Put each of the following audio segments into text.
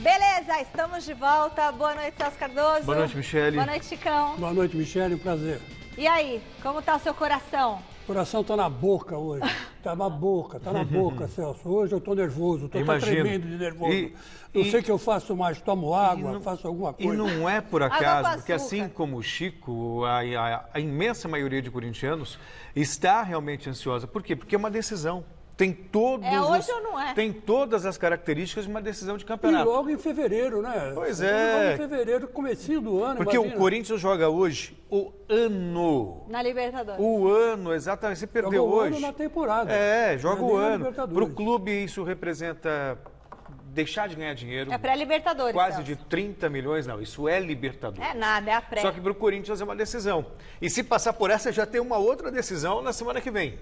Beleza, estamos de volta. Boa noite, Celso Cardoso. Boa noite, Michele. Boa noite, Chicão. Boa noite, Michele, um prazer. E aí, como tá o seu coração? O coração tá na boca hoje. Tá na boca, tá na boca, Celso. Hoje eu tô nervoso, tô, tô Imagino. tremendo de nervoso. E- eu e- sei que eu faço mais, tomo água, faço alguma E coisa. não é por acaso, porque assim como o Chico, a, a- a imensa maioria de corintianos está realmente ansiosa. Por quê? Porque é uma decisão. Tem todos É hoje os- ou não é? Tem todas as características de uma decisão de E campeonato. logo em fevereiro, né? Pois E é. Logo em fevereiro, comecinho do ano, Porque o imagina. Corinthians joga hoje o ano. Na Libertadores. O ano, exatamente. Você perdeu Joga o hoje. ano na temporada. É, joga é o ano. Para o clube, isso representa deixar de ganhar dinheiro. É pré-Libertadores. Quase Celso. de 30 milhões, não. Isso é Libertadores. É nada, é a pré. Só que para o Corinthians é uma decisão. E se passar por essa, já tem uma outra decisão na semana que vem.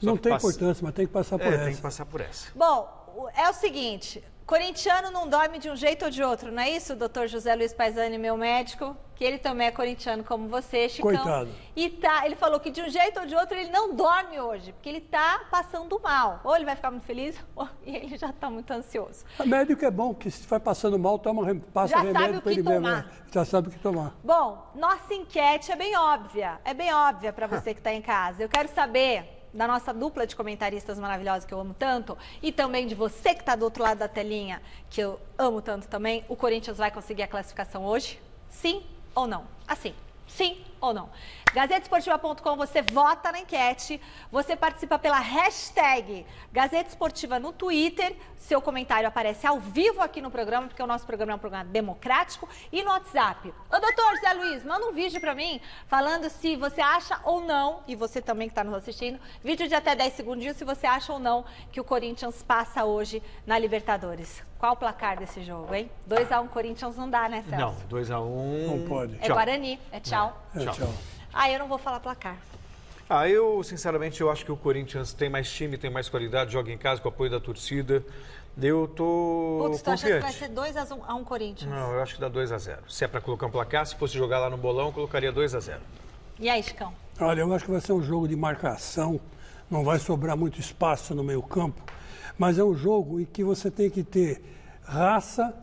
Só Não tem passa- importância, mas tem que passar por É, essa. tem que passar por essa. Bom, é o seguinte, corintiano não dorme de um jeito ou de outro, não é isso, doutor José Luiz Paisani, meu médico? Que ele também é corintiano como você, Chicão. Coitado. E tá, ele falou que de um jeito ou de outro ele não dorme hoje, porque ele tá passando mal. Ou ele vai ficar muito feliz, ou ele já tá muito ansioso. A médico é bom, que se vai passando mal, toma, passa Já sabe remédio o para que ele mesmo. tomar. né? Já sabe o que tomar. Bom, nossa enquete é bem óbvia. É bem óbvia para você que está em casa. Eu quero saber da nossa dupla de comentaristas maravilhosos que eu amo tanto e também de você que está do outro lado da telinha, que eu amo tanto também. O Corinthians vai conseguir a classificação hoje? Sim ou não? Assim, sim ou não? Gazetesportiva.com, você vota na enquete, você participa pela hashtag Gazeta Esportiva no Twitter, seu comentário aparece ao vivo aqui no programa, porque o nosso programa é um programa democrático, e no WhatsApp. Ô doutor Zé Luiz, manda um vídeo pra mim falando se você acha ou não, e você também que está nos assistindo, vídeo de até 10 segundinhos, se você acha ou não que o Corinthians passa hoje na Libertadores. Qual o placar desse jogo, hein? 2x1 Corinthians não dá, né, Celso? Não, 2 a 1 um... Não pode. É Guarani, é tchau. É, Tchau. tchau. Ah, eu não vou falar placar. Ah, eu, sinceramente, eu acho que o Corinthians tem mais time, tem mais qualidade, joga em casa com o apoio da torcida. Eu tô Putz, tô achando que confiante. vai ser 2x1 a um Corinthians. Não, eu acho que dá 2 a 0 Se é para colocar um placar, se fosse jogar lá no bolão, eu colocaria 2 a 0 E aí, Chicão? Olha, eu acho que vai ser um jogo de marcação, não vai sobrar muito espaço no meio campo, mas é um jogo em que você tem que ter raça,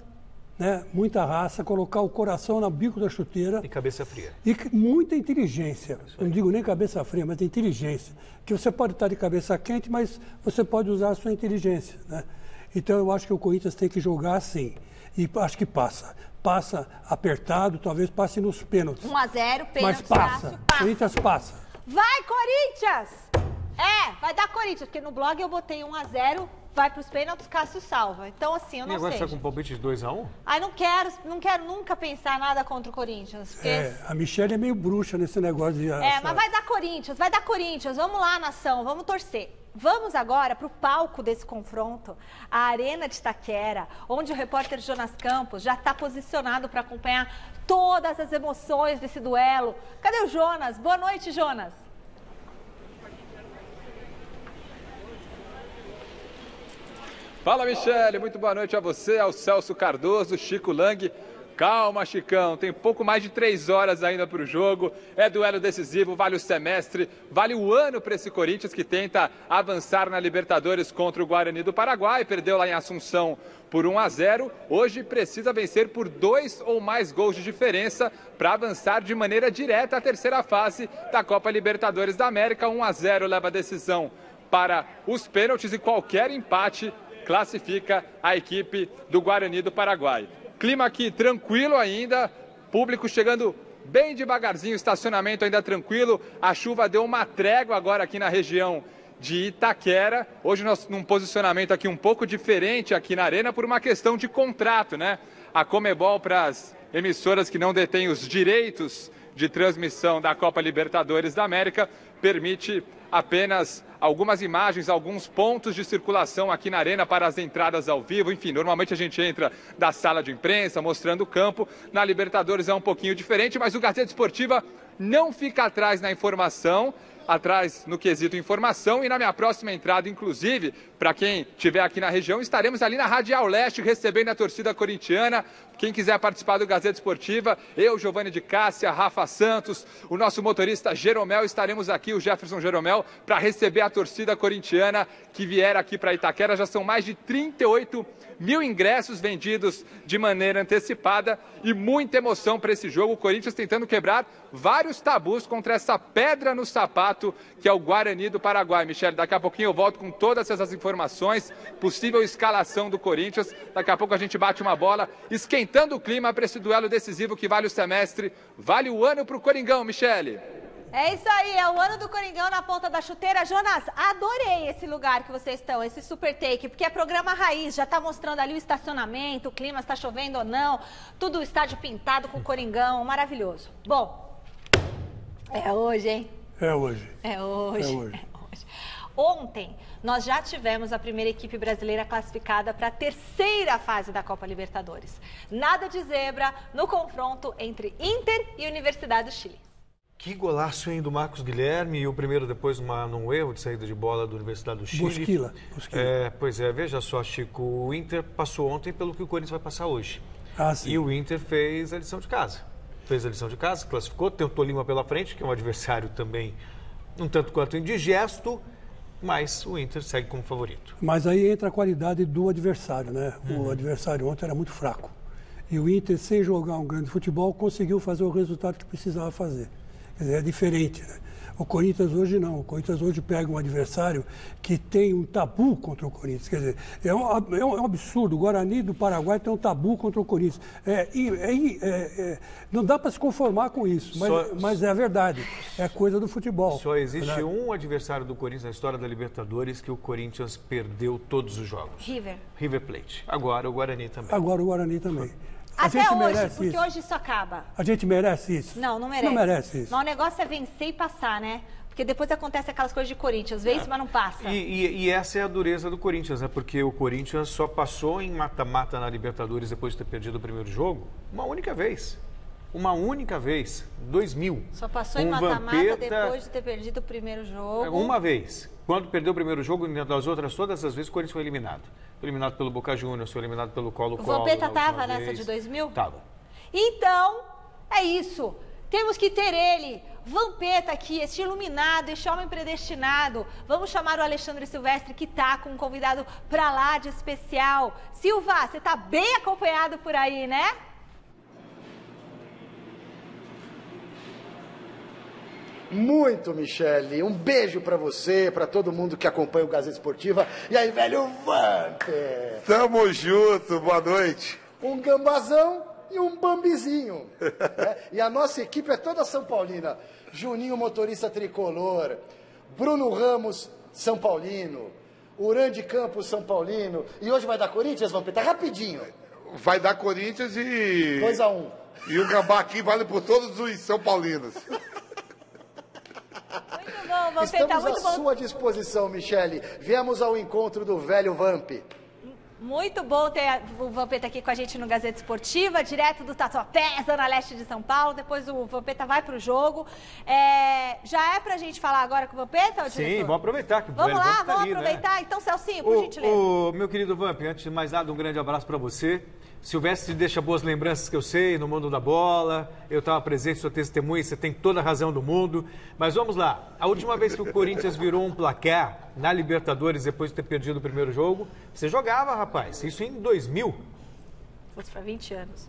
né, muita raça, colocar o coração na bico da chuteira E cabeça fria. e muita inteligência. Eu não digo nem cabeça fria, mas inteligência. Que você pode estar de cabeça quente, mas você pode usar a sua inteligência. Né? Então eu acho que o Corinthians tem que jogar assim. E acho que passa. Passa apertado, talvez passe nos pênaltis. 1x0, mas pênalti, passa. Cássio, passa. Corinthians passa. Vai, Corinthians! É, vai dar Corinthians, porque no blog eu botei 1x0, vai pros pênaltis, Cássio salva. Então, assim, eu E não agora sei. você está com palpite de 2 a 1 Ai, não quero, não quero nunca pensar nada contra o Corinthians. Porque... É, a Michelle é meio bruxa nesse negócio de. É, mas vai dar Corinthians, vai dar Corinthians. Vamos lá, nação, vamos torcer. Vamos agora para o palco desse confronto, a Arena de Itaquera, onde o repórter Jonas Campos já está posicionado para acompanhar todas as emoções desse duelo. Cadê o Jonas? Boa noite, Jonas. Fala, Michele. Muito boa noite a você, ao Celso Cardoso, Chico Lang. Calma, Chicão. Tem pouco mais de três horas ainda para o jogo. É duelo decisivo, vale o semestre, vale o ano para esse Corinthians que tenta avançar na Libertadores contra o Guarani do Paraguai. Perdeu lá em Assunção por 1 a 0. Hoje precisa vencer por dois ou mais gols de diferença para avançar de maneira direta à terceira fase da Copa Libertadores da América. 1 a 0 leva a decisão para os pênaltis e qualquer empate classifica a equipe do Guarani do Paraguai. Clima aqui tranquilo ainda, público chegando bem devagarzinho, estacionamento ainda tranquilo. A chuva deu uma trégua agora aqui na região de Itaquera. Hoje nós num posicionamento aqui um pouco diferente aqui na arena por uma questão de contrato, né? A Comebol para as emissoras que não detêm os direitos de transmissão da Copa Libertadores da América permite apenas algumas imagens, alguns pontos de circulação aqui na arena para as entradas ao vivo. Enfim, normalmente a gente entra da sala de imprensa mostrando o campo. Na Libertadores é um pouquinho diferente, mas o Gazeta Esportiva não fica atrás na informação, atrás no quesito informação. E na minha próxima entrada, inclusive, para quem estiver aqui na região. Estaremos ali na Radial Leste recebendo a torcida corintiana. Quem quiser participar do Gazeta Esportiva, eu, Giovanni de Cássia, Rafa Santos, o nosso motorista Jeromel, estaremos aqui, o Jefferson Jeromel, para receber a torcida corintiana que vier aqui para Itaquera. Já são mais de 38 mil ingressos vendidos de maneira antecipada e muita emoção para esse jogo. O Corinthians tentando quebrar vários tabus contra essa pedra no sapato que é o Guarani do Paraguai. Michele, daqui a pouquinho eu volto com todas essas informações, possível escalação do Corinthians. Daqui a pouco a gente bate uma bola, esquentando o clima para esse duelo decisivo que vale o semestre, vale o ano para o Coringão, Michele. É isso aí, é o ano do Coringão na ponta da chuteira. Jonas, adorei esse lugar que vocês estão, esse super take, porque é programa raiz, já está mostrando ali o estacionamento, o clima, está chovendo ou não, tudo o estádio pintado com Coringão, maravilhoso. Bom, é hoje, hein? É hoje. É hoje. É hoje. É hoje. Ontem, nós já tivemos a primeira equipe brasileira classificada para a terceira fase da Copa Libertadores. Nada de zebra no confronto entre Inter e Universidade do Chile. Que golaço, hein, do Marcos Guilherme e o primeiro depois numa, num erro de saída de bola da Universidade do Chile. Busquila. Busquila. É, pois é, veja só, Chico, o Inter passou ontem pelo que o Corinthians vai passar hoje. Ah, sim. E o Inter fez a lição de casa. Fez a lição de casa, classificou, tem o Tolima pela frente, que é um adversário também um tanto quanto indigesto, mas o Inter segue como favorito. Mas aí entra a qualidade do adversário, né? Uhum. O adversário ontem era muito fraco. E o Inter, sem jogar um grande futebol, conseguiu fazer o resultado que precisava fazer. Quer dizer, é diferente. Né? O Corinthians hoje não. O Corinthians hoje pega um adversário que tem um tabu contra o Corinthians. Quer dizer, é um, é um absurdo. O Guarani do Paraguai tem um tabu contra o Corinthians. É, é, é não dá para se conformar com isso, mas, só, mas, é a verdade. É coisa do futebol. Só existe né? um adversário do Corinthians na história da Libertadores que o Corinthians perdeu todos os jogos. River. River Plate. Agora o Guarani também. Agora o Guarani também. Até hoje, porque isso. hoje isso acaba. A gente merece isso? Não, não merece. Não merece isso. Não, o negócio é vencer e passar, né? Porque depois acontece aquelas coisas de Corinthians, vence, é. mas não passa. E, e, e, essa é a dureza do Corinthians, né? Porque o Corinthians só passou em mata-mata na Libertadores depois de ter perdido o primeiro jogo uma única vez. Uma única vez, 2000. Só passou um em mata-mata depois de ter perdido o primeiro jogo. Uma vez. Quando perdeu o primeiro jogo, das outras, todas as vezes, o Corinthians foi eliminado. Foi eliminado pelo Boca Juniors, foi eliminado pelo Colo-Colo. O Vampeta estava nessa de 2000? Estava. Então, é isso. Temos que ter ele, Vampeta aqui, este iluminado, este homem predestinado. Vamos chamar o Alexandre Silvestre, que está com um convidado para lá de especial. Silva, você está bem acompanhado por aí, né? Muito, Michele. Um beijo para você, para todo mundo que acompanha o Gazeta Esportiva. E aí, velho Vamp? Tamo junto, boa noite. Um gambazão e um bambizinho. né? E a nossa equipe é toda São Paulina. Juninho, motorista tricolor. Bruno Ramos, São Paulino. Urande Campos, São Paulino. E hoje vai dar Corinthians, Vampeta? Rapidinho. Vai dar Corinthians e... 2 a 1 um. E o gambá aqui vale por todos os São Paulinos. Muito bom, Vampeta, Estamos muito à bom. sua disposição, Michele. Viemos ao encontro do velho Vamp. Muito bom ter o Vampeta aqui com a gente no Gazeta Esportiva, direto do Tatuapé, Zona Leste de São Paulo. Depois o Vampeta vai para o jogo. É, já é para a gente falar agora com o Vampeta, Sim, vamos aproveitar. Que vamos o lá, tá vamos ali, aproveitar. Né? Então, Celcinho, por o, gentileza. O, meu querido Vamp, antes de mais nada, um grande abraço para você. Silvestre deixa boas lembranças que eu sei no mundo da bola. Eu estava presente, sua testemunha, você tem toda a razão do mundo. Mas vamos lá. A última vez que o Corinthians virou um placar na Libertadores depois de ter perdido o primeiro jogo, você jogava, rapaz. Isso em 2000. Fosse para 20 anos.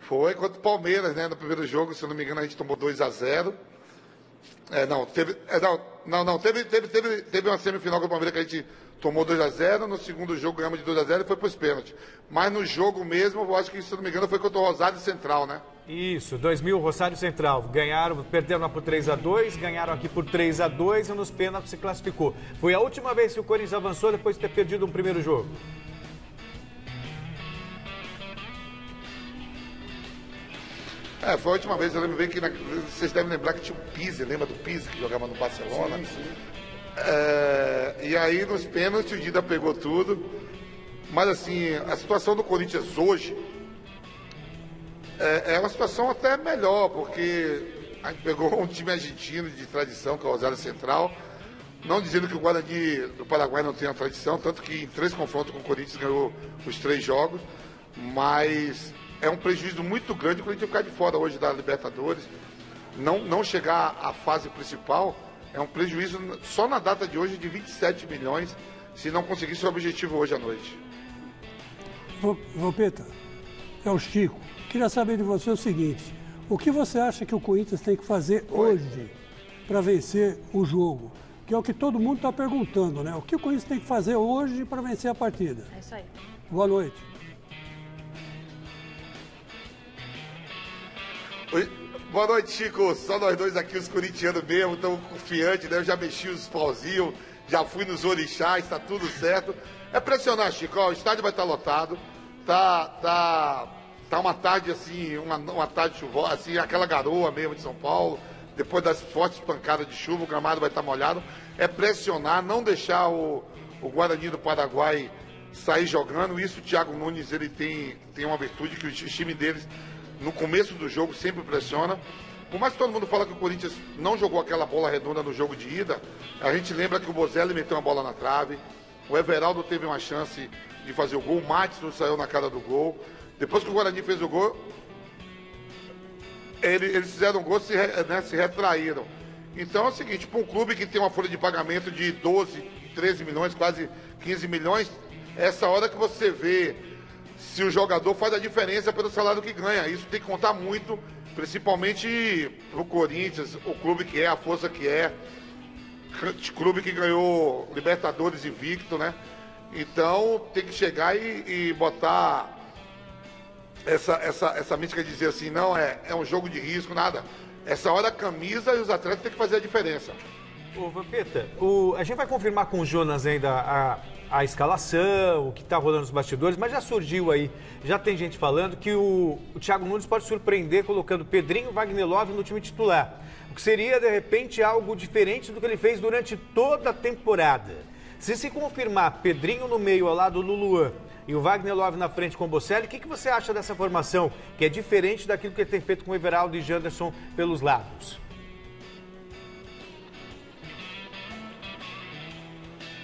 Foi contra o Palmeiras, né? No primeiro jogo, se eu não me engano, a gente tomou 2 a 0 é, não, teve. É, não, não, não, teve, teve, teve, teve uma semifinal com o Palmeiras que a gente tomou 2 a 0 no segundo jogo ganhamos de 2 a 0 e foi para os pênaltis. Mas no jogo mesmo, eu acho que, se não me engano, foi contra o Rosário Central, né? Isso, 2000, Rosário Central. Ganharam, perderam lá por 3 a 2 ganharam aqui por 3 a 2 e nos pênaltis se classificou. Foi a última vez que o Corinthians avançou depois de ter perdido um primeiro jogo. É, foi a última vez, eu lembro bem que na, vocês devem lembrar que tinha o Pise, lembra do Pise que jogava no Barcelona? Sim, sim. É, e aí nos pênaltis o Dida pegou tudo. Mas assim, a situação do Corinthians hoje é, é uma situação até melhor, porque a gente pegou um time argentino de tradição, que é o Rosário Central. Não dizendo que o Guarani do Paraguai não tem a tradição, tanto que em três confrontos com o Corinthians ganhou os três jogos, mas é um prejuízo muito grande o Corinthians ficar de fora hoje da Libertadores. Não, não chegar à fase principal é um prejuízo só na data de hoje de 27 milhões, se não conseguir seu objetivo hoje à noite. Vampeta, é o Chico. Queria saber de você o seguinte: o que você acha que o Corinthians tem que fazer Oi. hoje para vencer o jogo? Que é o que todo mundo está perguntando, né? O que o Corinthians tem que fazer hoje para vencer a partida? É isso aí. Boa noite. Boa noite, Chico. Só nós dois aqui, os corintianos mesmo, estamos confiantes, né? Eu já mexi os pauzinhos, já fui nos orixás, está tudo certo. É pressionar, Chico. Ó, o estádio vai estar tá lotado. Tá, tá, tá uma tarde assim, uma, uma tarde chuvosa, assim, aquela garoa mesmo de São Paulo. Depois das fortes pancadas de chuva, o gramado vai estar tá molhado. É pressionar, não deixar o, o Guarani do Paraguai sair jogando. Isso o Thiago Nunes ele tem, tem uma virtude que o time deles, no começo do jogo, sempre pressiona. Por mais que todo mundo fala que o Corinthians não jogou aquela bola redonda no jogo de ida, a gente lembra que o Bozelli meteu uma bola na trave, o Everaldo teve uma chance de fazer o gol. O Matos não saiu na cara do gol. Depois que o Guarani fez o gol, ele, eles fizeram o gol se, né, se retraíram. Então é o seguinte, para um clube que tem uma folha de pagamento de 12, 13 milhões, quase 15 milhões, essa hora que você vê se o jogador faz a diferença pelo salário que ganha. Isso tem que contar muito, principalmente para o Corinthians, o clube que é, a força que é clube que ganhou Libertadores invicto, né? Então tem que chegar e, e botar essa, essa, essa mística de dizer assim, não, é, é um jogo de risco, nada. Essa hora a camisa e os atletas têm que fazer a diferença. Ô, Vampeta, o, a gente vai confirmar com o Jonas ainda a, a escalação, o que está rolando nos bastidores, mas já surgiu aí, já tem gente falando que o, o Thiago Nunes pode surpreender colocando Pedrinho Wagner Love no time titular. O que seria, de repente, algo diferente do que ele fez durante toda a temporada. Se se confirmar Pedrinho no meio ao lado do Luan e o Wagner Love na frente com o Bocelli, o que, que você acha dessa formação, que é diferente daquilo que ele tem feito com o Everaldo e Janderson pelos lados?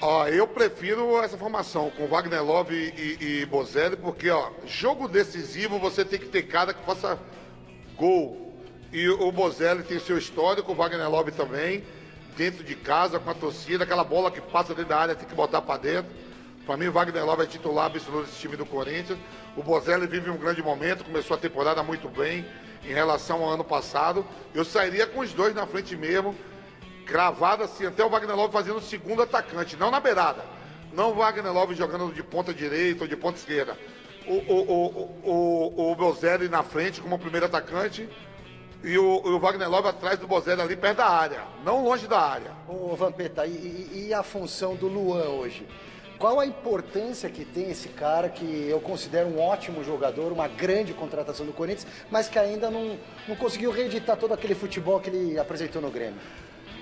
Ó, eu prefiro essa formação com Wagner Love e, e, e Bozelli, porque ó, jogo decisivo você tem que ter cara que faça gol, e o Bozelli tem seu histórico, o Wagner Love também, dentro de casa, com a torcida, aquela bola que passa dentro da área tem que botar para dentro. Para mim, o Wagner Love é titular absoluto desse time do Corinthians. O Bozelli vive um grande momento, começou a temporada muito bem em relação ao ano passado. Eu sairia com os dois na frente mesmo, cravado assim, até o Wagner Love fazendo o segundo atacante, não na beirada. Não o Wagner Love jogando de ponta direita ou de ponta esquerda. O, o, o, o, o Bozelli na frente como primeiro atacante e o, o, Wagner Love atrás do Bozelli ali perto da área, não longe da área. Ô Vampeta, e, e, a função do Luan hoje? Qual a importância que tem esse cara que eu considero um ótimo jogador, uma grande contratação do Corinthians, mas que ainda não, não conseguiu reeditar todo aquele futebol que ele apresentou no Grêmio?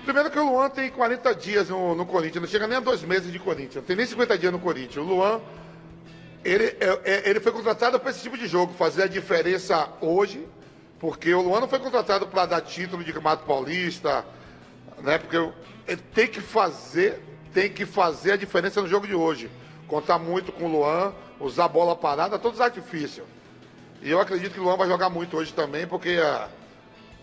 Primeiro que o Luan tem 40 dias no, no Corinthians, não chega nem a dois meses de Corinthians, não tem nem 50 dias no Corinthians. O Luan, ele, é, é, ele foi contratado para esse tipo de jogo, fazer a diferença hoje, porque o Luan não foi contratado para dar título de Campeonato Paulista, né? Porque ele tem que fazer, tem que fazer a diferença no jogo de hoje. Contar muito com o Luan, usar a bola parada, todos artifícios. E eu acredito que o Luan vai jogar muito hoje também, porque há,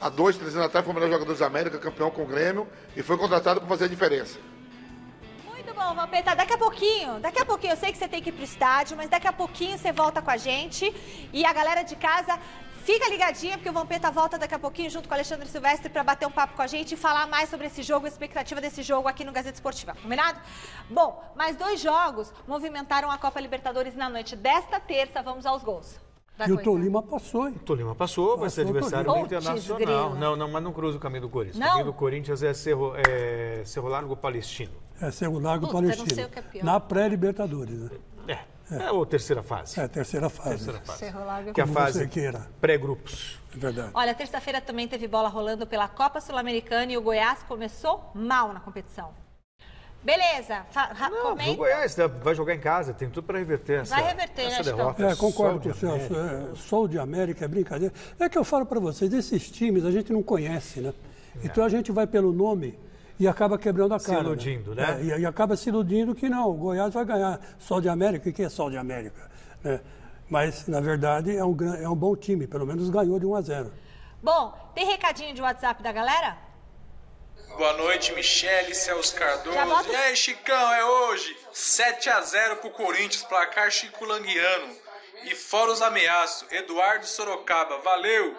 há dois, três anos atrás foi o melhor jogador da América, campeão com o Grêmio, e foi contratado para fazer a diferença. Muito bom, Vampeta. Daqui a pouquinho, daqui a pouquinho, eu sei que você tem que ir pro estádio, mas daqui a pouquinho você volta com a gente. E a galera de casa Fica ligadinha, porque o Vampeta volta daqui a pouquinho junto com o Alexandre Silvestre para bater um papo com a gente e falar mais sobre esse jogo, a expectativa desse jogo aqui no Gazeta Esportiva. Combinado? Bom, mais dois jogos movimentaram a Copa Libertadores na noite desta terça. Vamos aos gols. E o Tolima passou, hein? O Tolima passou, vai ser adversário internacional. Não, não, mas não cruza o caminho do Corinthians. Não? O caminho do Corinthians é Cerro, é Cerro Largo Palestino. É Cerro Largo Puta, Palestino. É na pré-Libertadores, né? É. É, ou terceira fase. É, terceira fase. Terceira fase. Que é a fase pré-grupos. É verdade. Olha, terça-feira também teve bola rolando pela Copa Sul-Americana e o Goiás começou mal na competição. Beleza, Não, o Goiás né, vai jogar em casa, tem tudo para reverter essa, vai reverter, essa derrota. É, concordo com o Celso. É, Sol de América é brincadeira. É que eu falo para vocês, esses times a gente não conhece, né? É. Então a gente vai pelo nome e acaba quebrando a Se cara. iludindo, né? É, e, e acaba se iludindo que não, o Goiás vai ganhar. Sol de América, o que é Sol de América? né? Mas, na verdade, é um, é um bom time, pelo menos ganhou de 1 a 0. Bom, tem recadinho de WhatsApp da galera? Boa noite, Michele, Celso Cardoso. Bota- E aí, Chicão, é hoje. 7 a 0 pro Corinthians, placar Chico Languiano. E fora os ameaços, Eduardo Sorocaba. Valeu!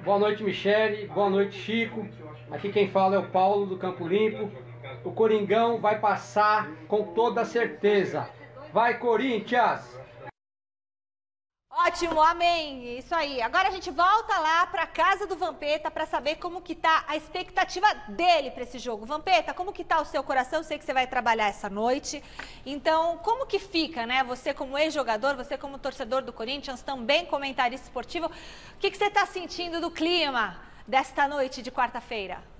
Boa noite, Michele. Boa noite, Chico. Aqui quem fala é o Paulo do Campo Limpo. O Coringão vai passar com toda certeza. Vai, Corinthians! Ótimo, amém. Isso aí. Agora a gente volta lá para casa do Vampeta para saber como que tá a expectativa dele para esse jogo. Vampeta, como que tá o seu coração? Eu sei que você vai trabalhar essa noite. Então, como que fica, né? Você como ex-jogador, você como torcedor do Corinthians, também comentarista esportivo, o que que você está sentindo do clima desta noite de quarta-feira?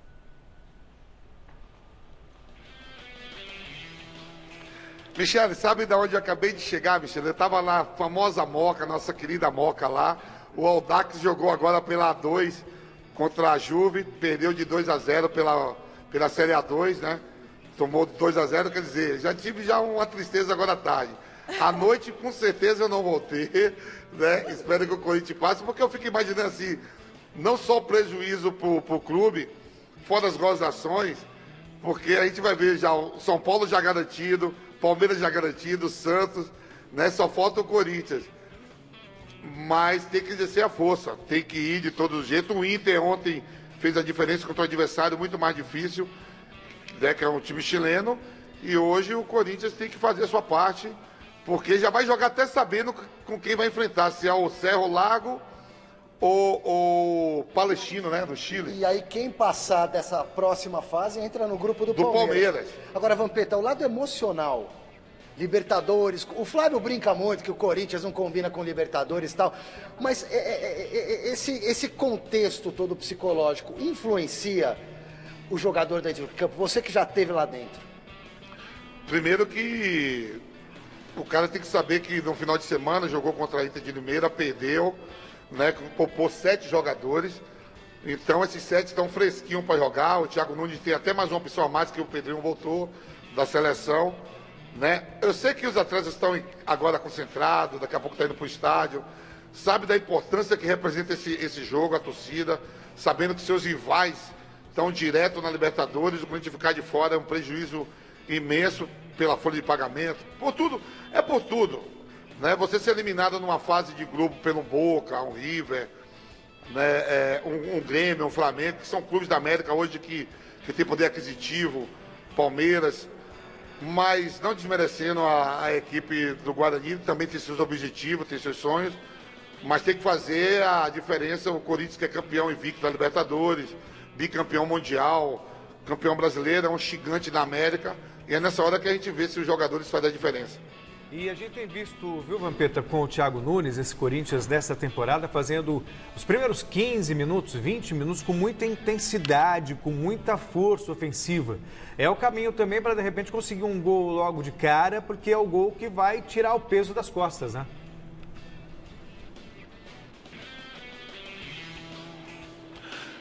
Michele, sabe de onde eu acabei de chegar, Michele? Eu estava na famosa Moca, nossa querida Moca lá. O Aldax jogou agora pela A2 contra a Juve, perdeu de 2 a 0 pela, pela Série A2, né? Tomou 2 a 0 quer dizer, já tive já uma tristeza agora à tarde. À noite, com certeza, eu não vou ter, né? Espero que o Corinthians passe, porque eu fico imaginando assim, não só o prejuízo para o clube, fora as gozações, porque a gente vai ver já o São Paulo já garantido, Palmeiras já garantido, Santos, né? Só falta o Corinthians. Mas tem que exercer a força, tem que ir de todo jeito. O Inter ontem fez a diferença contra um adversário muito mais difícil, né? Que é um time chileno. E hoje o Corinthians tem que fazer a sua parte, porque já vai jogar até sabendo com quem vai enfrentar, se é o Cerro Lago ou o Palestino, né? Do Chile. E aí, quem passar dessa próxima fase entra no grupo do, Do Palmeiras. Agora, Vampeta, o lado emocional. Libertadores, o Flávio brinca muito que o Corinthians não combina com Libertadores e tal, mas é, é, é, é, esse, esse contexto todo psicológico influencia o jogador dentro do campo? Você que já esteve lá dentro. Primeiro que o cara tem que saber que no final de semana jogou contra a Inter de Limeira, perdeu, né? Poupou sete jogadores. Então esses sete estão fresquinhos para jogar. O Thiago Nunes tem até mais uma opção a mais que o Pedrinho voltou da seleção. Né? Eu sei que os atletas estão agora concentrados, daqui a pouco estão indo para o estádio. Sabe da importância que representa esse, esse jogo, a torcida, sabendo que seus rivais estão direto na Libertadores, o Corinthians ficar de fora é um prejuízo imenso pela folha de pagamento, por tudo, é por tudo. Né? Você ser eliminado numa fase de grupo pelo Boca, um River, né? é, um, um Grêmio, um Flamengo, que são clubes da América hoje que, que tem poder aquisitivo, Palmeiras, mas não desmerecendo a, a equipe do Guarani, também tem seus objetivos, tem seus sonhos, mas tem que fazer a diferença. O Corinthians, que é campeão invicto da Libertadores, bicampeão mundial, campeão brasileiro, é um gigante da América, e é nessa hora que a gente vê se os jogadores fazem a diferença. E a gente tem visto, viu, Vampeta, com o Thiago Nunes, esse Corinthians dessa temporada, fazendo os primeiros 15 minutos, 20 minutos, com muita intensidade, com muita força ofensiva. É o caminho também para, de repente, conseguir um gol logo de cara, porque é o gol que vai tirar o peso das costas, né?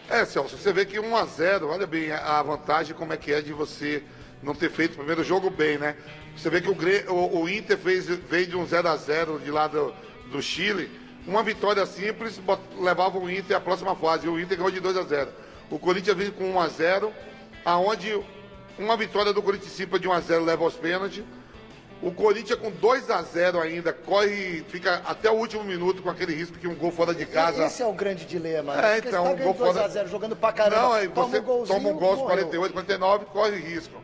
É, Celso, você vê que 1 a 0 olha bem a vantagem como é que é de você não ter feito o primeiro jogo bem, né? Você vê que o, o- o Inter fez, veio de um 0 a 0 de lá do, do Chile. Uma vitória simples levava o Inter à próxima fase. E o Inter ganhou de 2 a 0 O Corinthians veio com 1 a 0 aonde uma vitória do Corinthians simples de 1 a 0 leva aos pênaltis. O Corinthians com 2 a 0 ainda, corre, fica até o último minuto com aquele risco que um gol fora de casa. Esse é o grande dilema. É, né? Porque então, tá um gol ganhando fora- 2x0, jogando pra caramba. Não, aí toma você um golzinho, toma um gol aos morreu. 48, 49, corre risco.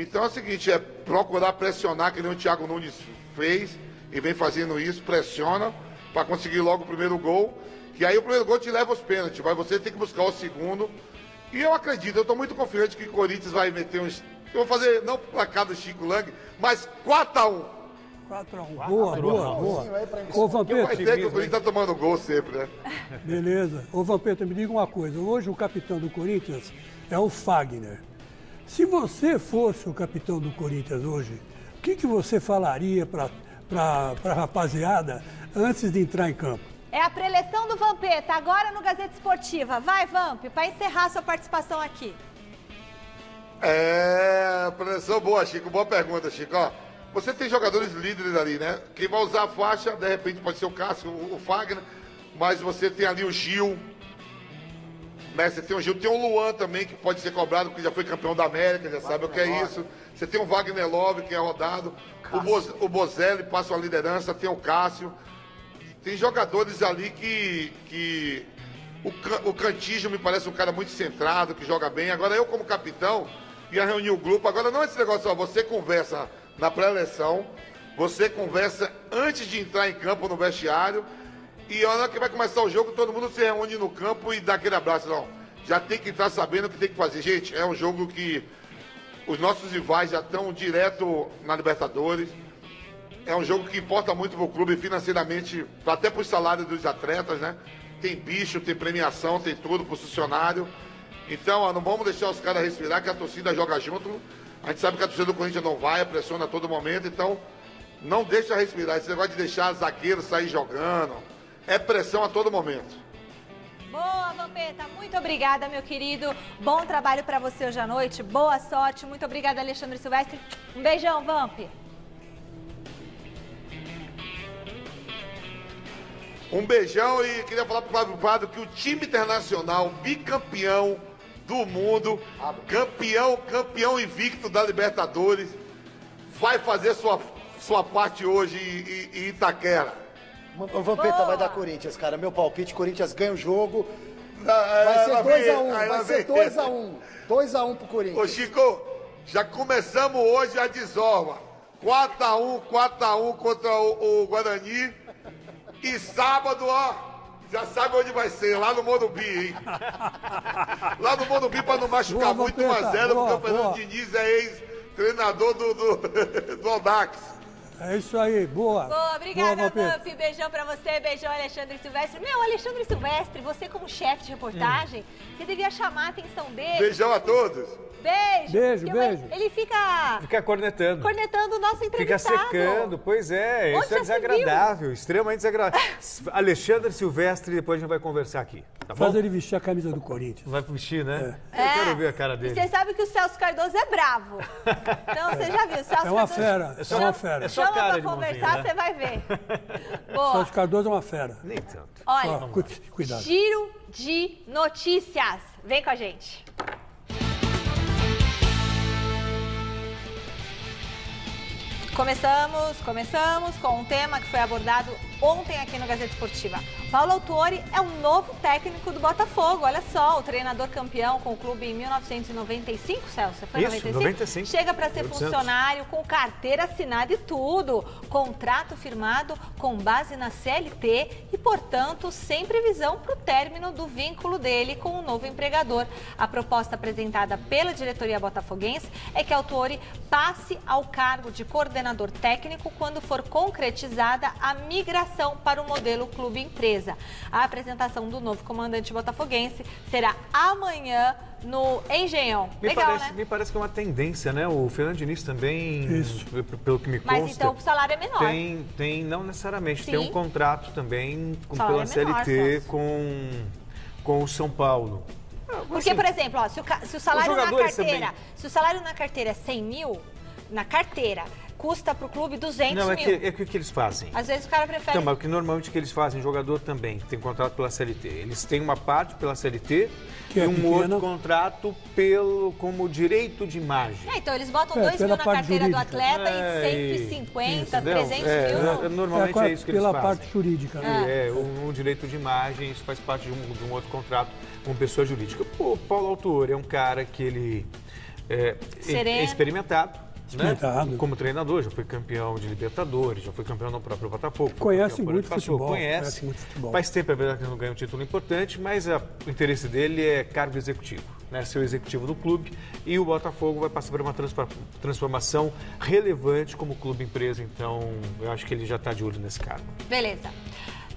Então é o seguinte, é procurar pressionar, que nem o Thiago Nunes fez e vem fazendo isso, pressiona para conseguir logo o primeiro gol, que aí o primeiro gol te leva aos pênaltis, vai você tem que buscar o segundo. E eu acredito, eu estou muito confiante que o Corinthians vai meter uns. Eu vou fazer, não pra cá do Chico Lang, mas 4x1. 4x1. Boa, boa, boa. Ô, Vai Vampeta, ter que o Corinthians tá tomando gol sempre, né? beleza. Ô, Vampeta, me diga uma coisa. Hoje o capitão do Corinthians é o Fagner. Se você fosse o capitão do Corinthians hoje, o que, que você falaria para a rapaziada antes de entrar em campo? É a preleção do Vampeta, agora no Gazeta Esportiva. Vai, Vamp, para encerrar sua participação aqui. É, preleção boa, Chico. Boa pergunta, Chico. Ó, você tem jogadores líderes ali, né? Quem vai usar a faixa, de repente pode ser o Cássio, o, o Fagner, mas você tem ali o Gil. Né? Você tem o Gil, tem o Luan também, que pode ser cobrado, porque já foi campeão da América, já sabe o que é isso. Você tem o Wagner Love, que é rodado. O, Boz, o Bozelli passa a liderança, tem o Cássio. Tem jogadores ali que. que o, o Cantígio me parece um cara muito centrado, que joga bem. Agora eu, como capitão, ia reunir o grupo. Agora não é esse negócio, ó, você conversa na pré-eleição, você conversa antes de entrar em campo no vestiário. E a hora que vai começar o jogo, todo mundo se reúne no campo e dá aquele abraço. Não, já tem que estar sabendo o que tem que fazer. Gente, é um jogo que os nossos rivais já estão direto na Libertadores. É um jogo que importa muito para o clube financeiramente, até para os salários dos atletas, né? Tem bicho, tem premiação, tem tudo para o funcionário. Então, ó, não vamos deixar os caras respirar, que a torcida joga junto. A gente sabe que a torcida do Corinthians não vai, pressiona a todo momento. Então, não deixa respirar. Esse negócio de deixar zagueiro sair jogando. É pressão a todo momento. Boa, Vampeta. Muito obrigada, meu querido. Bom trabalho pra você hoje à noite. Boa sorte. Muito obrigada, Alexandre Silvestre. Um beijão, Vamp. Um beijão e queria falar pro Flávio Prado que o time internacional, bicampeão do mundo, campeão, campeão invicto da Libertadores, vai fazer sua, sua parte hoje em Itaquera. O Vampeta vai dar Corinthians, cara. Meu palpite, Corinthians ganha o jogo. Vai Vai ser 2x1, vai ser 2x1. 2x1 pro Ô Corinthians. Chico, já começamos hoje a desova. 4x1, 4x1 contra o, o Guarani. E sábado, ó, já sabe onde vai ser, lá no Morumbi, hein? Lá no Morumbi pra não machucar Boa, muito, Vampeta, 1x0, boa, porque o Fernando boa. Diniz é ex-treinador do, do, do Audax. É isso aí, boa. Boa, obrigada, Boa. Beijão pra você, beijão, Alexandre Silvestre. Meu, Alexandre Silvestre, você como chefe de reportagem, você devia chamar a atenção dele. Beijão a todos. Beijo. Beijo, porque beijo. Ele, ele fica Fica cornetando. cornetando o nosso Fica entrevistado. secando, pois é, Onde isso é desagradável, extremamente desagradável. Alexandre Silvestre, depois a gente vai conversar aqui, tá bom? Faz ele vestir a camisa do Corinthians. Vai vestir, né? É. Eu quero ver a cara E dele. você sabe que o Celso Cardoso é bravo. Então você já viu, o Celso É uma Cardoso fera, é uma fera. É só Chama cara pra de conversar, né? você vai ver. Boa. Celso Cardoso é uma fera. Nem tanto. Olha, cuidado. giro de notícias. Vem com a gente. Começamos, começamos com um tema que foi abordado ontem aqui no Gazeta Esportiva. Paulo Autuori é o novo técnico do Botafogo. Olha só, o treinador campeão com o clube em 1995, Celso. Foi Isso, 95? 95. Chega para ser 800. funcionário com carteira assinada e tudo. Contrato firmado com base na CLT e, portanto, sem previsão para o término do vínculo dele com o novo empregador. A proposta apresentada pela diretoria botafoguense é que Autori passe ao cargo de coordenador técnico quando for concretizada a migração para o modelo clube-empresa. A apresentação do novo comandante botafoguense será amanhã no Engenhão. Me, Legal, parece, né? me parece que é uma tendência, né? O Fernando Diniz também, Isso. pelo que me consta, Mas então o salário é menor. tem, tem, não necessariamente, tem Sim. um contrato também com, pela é menor, CLT Celso. com, com o São Paulo. Porque, por exemplo, ó, se, o, se o salário na carteira, também. se o salário na carteira é 100 mil, na carteira, custa pro clube 200 Não, é mil. que, é que o que eles fazem? Às vezes o cara prefere... Então, mas o que normalmente o que eles fazem, jogador também, tem contrato pela CLT. Eles têm uma parte pela CLT Que e é um pequena. outro contrato pelo, como direito de imagem. É, então eles botam É, 2 mil pela na carteira do jurídica. atleta É, e e- 150, entendeu? 300 É, mil. é, não. normalmente é isso que eles pela fazem. parte jurídica. né? É, um, um direito de imagem, isso faz parte de um, de um outro contrato com pessoa jurídica. O Paulo Autor é um cara que ele é, Sereno. Né? Como treinador, já foi campeão de Libertadores, já foi campeão no próprio Botafogo. Conhece muito futebol, Conhece, conhece muito futebol. Faz tempo, é verdade, que não ganha um título importante, mas a- o interesse dele é cargo executivo. Né, ser o executivo do clube e o Botafogo vai passar por uma transformação relevante como clube empresa, então eu acho que ele já está de olho nesse cargo. Beleza.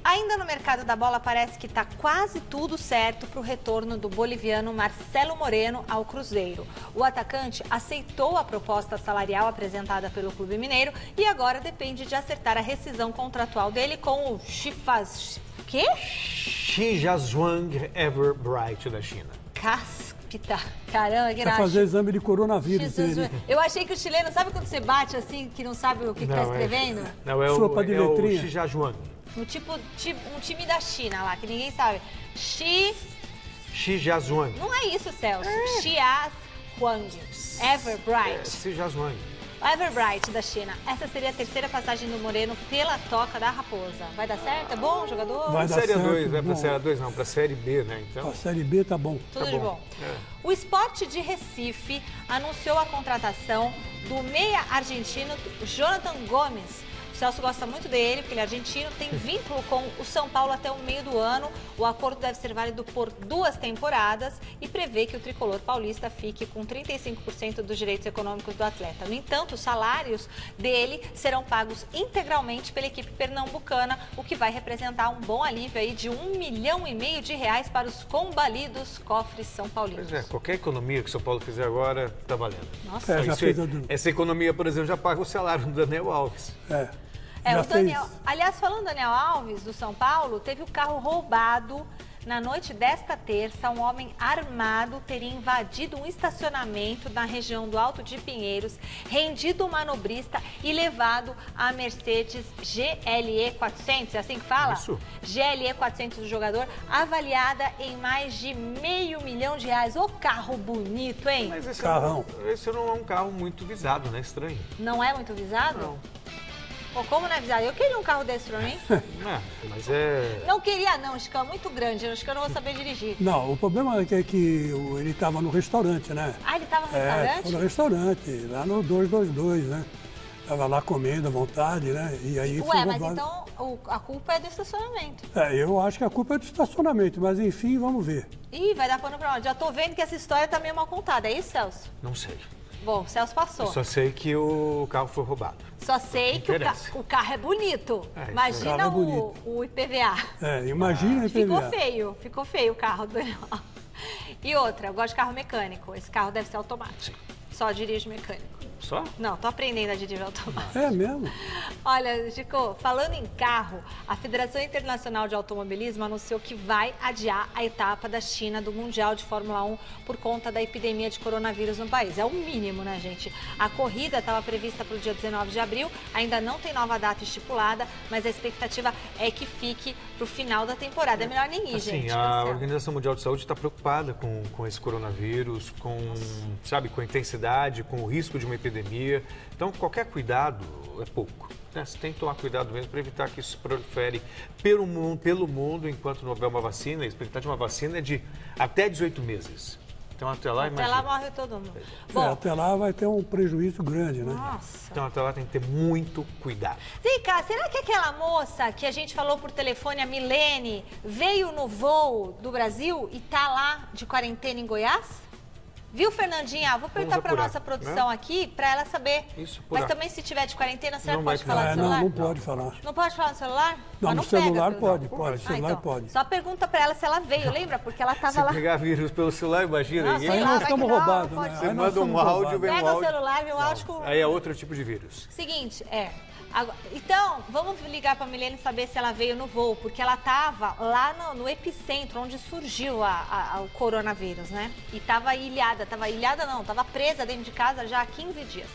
Ainda no mercado da bola, parece que está quase tudo certo para o retorno do boliviano Marcelo Moreno ao Cruzeiro. O atacante aceitou a proposta salarial apresentada pelo Clube Mineiro e agora depende de acertar a rescisão contratual dele com o Chifaz... Quê? Xi Zhuang Everbright da China. Cas... Pita. Caramba, que Vai graça. fazer exame de coronavírus Jesus, eu achei que o chileno, sabe quando você bate assim, que não sabe o que está escrevendo? É, não, é Sopa o, de é o letrinha. Um tipo, ti- um time da China lá, que ninguém sabe. Xi. Shijazuan. Não é isso, Celso. Xias Huang. Everbright. Shijazuan. Everbright da China. Essa seria a terceira passagem do Moreno pela toca da Raposa. Vai dar certo? É bom jogador? Vai dar Série certo, 2, não é pra bom. Série 2 não, pra Série B, né? Então, A Série B tá bom. Tudo Tá de bom. bom. É. O Esporte de Recife anunciou a contratação do meia argentino Jonathan Gomes. O Celso gosta muito dele, porque ele é argentino, tem vínculo com o São Paulo até o meio do ano. O acordo deve ser válido por duas temporadas e prevê que o tricolor paulista fique com 35% dos direitos econômicos do atleta. No entanto, os salários dele serão pagos integralmente pela equipe pernambucana, o que vai representar um bom alívio aí de um milhão e meio de reais para os combalidos cofres são paulinos. pois é, qualquer economia que o São Paulo fizer agora, tá valendo. Nossa, É, já Isso fez a do... Essa economia, por exemplo, já paga o salário do Daniel Alves. É. É, Já o Daniel. fez. Aliás, falando do Daniel Alves, do São Paulo, teve o carro roubado. Na noite desta terça, um homem armado teria invadido um estacionamento na região do Alto de Pinheiros, rendido o manobrista e levado a Mercedes GLE 400, é assim que fala? Isso. GLE 400 do jogador, avaliada em mais de meio milhão de reais. Ô carro bonito, hein? Mas esse, Carrão. Não, esse não é um carro muito visado, né? Estranho. Não é muito visado? Não. Pô, como não é visado? Eu queria um carro desse pra mim. É, mas é... Não queria não, Chico, é muito grande, acho que eu não vou saber dirigir. Não, o problema é que, é que ele estava no restaurante, né? Ah, ele tava no É, restaurante? foi no restaurante, lá no 222, né? Tava lá comendo à vontade, né? E aí Ué, mas roubado. então o- a culpa é do estacionamento. É, eu acho que a culpa é do estacionamento, mas enfim, vamos ver. Ih, vai dar pano pra onde? Já tô vendo que essa história tá meio mal contada, é isso, Celso? Não sei. Bom, o Celso passou. Eu só sei que o carro foi roubado. Só sei que o, ca- o carro é bonito. É, Imagina aí. O é o, bonito. o IPVA. É, imagina a Ficou IPVA. feio, ficou feio o carro do E outra, eu gosto de carro mecânico. Esse carro deve ser automático. Só dirige mecânico. Só? Não, tô aprendendo a dirigir automático. É mesmo? Olha, Chico, falando em carro, a Federação Internacional de Automobilismo anunciou que vai adiar a etapa da China do Mundial de Fórmula 1 por conta da epidemia de coronavírus no país. É o mínimo, né, gente? A corrida estava prevista para o dia 19 de abril, ainda não tem nova data estipulada, mas a expectativa é que fique para o final da temporada. É melhor nem ir, Assim, gente. a. Organização Mundial de Saúde está preocupada com, com esse coronavírus, com, sabe, com a intensidade, com o risco de uma epidemia. Então, qualquer cuidado é pouco. né? Você tem que tomar cuidado mesmo para evitar que isso se prolifere pelo mundo, pelo mundo enquanto não houver uma vacina. A expectativa de uma vacina é de até 18 meses. Então, até lá, Até imagina. lá morre todo mundo. É, Bom, até lá vai ter um prejuízo grande, né? nossa. Então, até lá tem que ter muito cuidado. Vem cá, será que aquela moça que a gente falou por telefone, a Milene, veio no voo do Brasil e tá lá de quarentena em Goiás? Viu, Fernandinha? Vou perguntar para nossa produção né? aqui, para ela saber. Isso, apurar. Mas também se tiver de quarentena, você Não vai pode falar É, no não, celular? não pode falar. Não pode falar no celular? Não, Mas no pega celular pelo- pode, pode. Ah, celular então, pode. Só pergunta para ela se ela veio, lembra? Porque ela tava Se lá. pegar vírus pelo celular, imagina. Não, sei Aí lá, nós estamos não, roubados, pode né? Você manda um áudio, vem um Pega o áudio. celular, vem um áudio com... Aí é outro tipo de vírus. Seguinte, é. Agora- então, vamos ligar para a Milene saber se ela veio no voo, porque ela estava lá no, no epicentro, onde surgiu a- a- a- o coronavírus, né? E estava ilhada, estava ilhada não, estava presa dentro de casa já há 15 dias.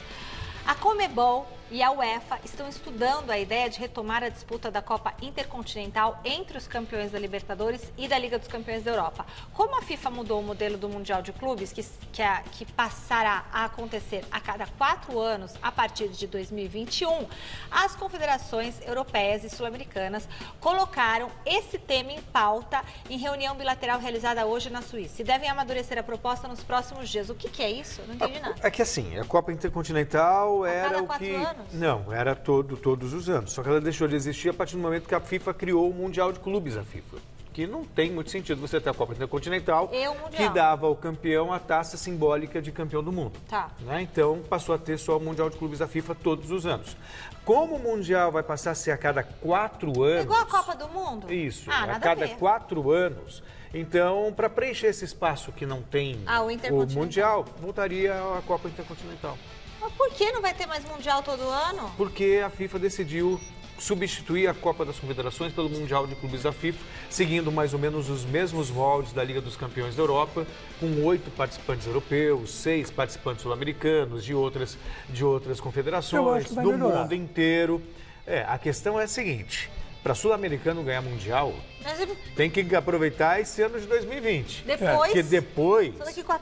A Comebol e a UEFA estão estudando a ideia de retomar a disputa da Copa Intercontinental entre os campeões da Libertadores e da Liga dos Campeões da Europa. Como a FIFA mudou o modelo do Mundial de Clubes, que, que, a- que passará a acontecer a cada quatro anos a partir de 2021, as confederações europeias e sul-americanas colocaram esse tema em pauta em reunião bilateral realizada hoje na Suíça e devem amadurecer a proposta nos próximos dias. O que, que é isso? Não entendi nada. É que assim, a Copa Intercontinental era o que. anos? Não, era todo, todos os anos. Só que ela deixou de existir a partir do momento que a FIFA criou o Mundial de Clubes, a FIFA. Que não tem muito sentido você ter a Copa Intercontinental, o que dava ao campeão a taça simbólica de campeão do mundo. Tá. né? Então passou a ter só o Mundial de Clubes da FIFA todos os anos. Como o Mundial vai passar a ser a cada quatro anos. Igual a Copa do Mundo? Isso, ah, a cada ver. quatro anos. Então, para preencher esse espaço que não tem Ah, o Intercontinental. Mundial, voltaria à Copa Intercontinental. Mas por que não vai ter mais Mundial todo ano? Porque a FIFA decidiu substituir a Copa das Confederações pelo Mundial de Clubes da FIFA, seguindo mais ou menos os mesmos moldes da Liga dos Campeões da Europa, com oito participantes europeus, seis participantes sul-americanos, de outras, de outras confederações, do melhorar. mundo inteiro. É, a questão é a seguinte: para sul-americano ganhar mundial, Mas tem que aproveitar esse ano de 2020. depois. Porque depois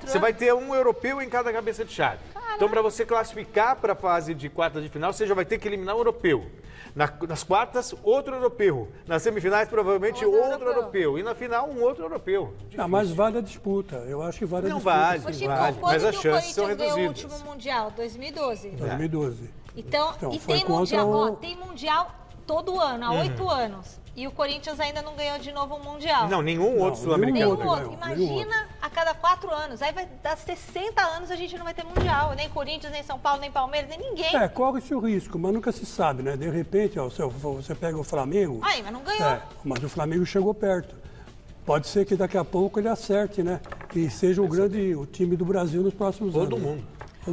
você vai ter um europeu em cada cabeça de chave. Então, para você classificar para a fase de quartas de final, você já vai ter que eliminar um europeu. Na- nas quartas, outro europeu. Nas semifinais, provavelmente Outro outro, europeu. europeu. E na final, um outro europeu. Não, mas vale a disputa. Eu acho que vale a Não disputa. vale. sim. Ô, Chico, Vale, quando mas as chances são ganhou o reduzidas. último Mundial? 2012. 2012. Então, Então, e foi tem mundial, o- ó, tem mundial todo ano, há Uhum. oito anos. E o Corinthians ainda não ganhou de novo o Mundial. Não, nenhum outro sul-americano. Nenhum outro Imagina a cada quatro anos. Aí vai dar 60 anos a gente não vai ter Mundial. Nem Corinthians, nem São Paulo, nem Palmeiras, nem ninguém. É, corre-se o risco, mas nunca se sabe, né? De repente, ó, você, você pega o Flamengo. Ai, mas não ganhou. É, mas o Flamengo chegou perto. Pode ser que daqui a pouco ele acerte, né? E seja o grande o time do Brasil nos próximos Ou anos. do né? mundo.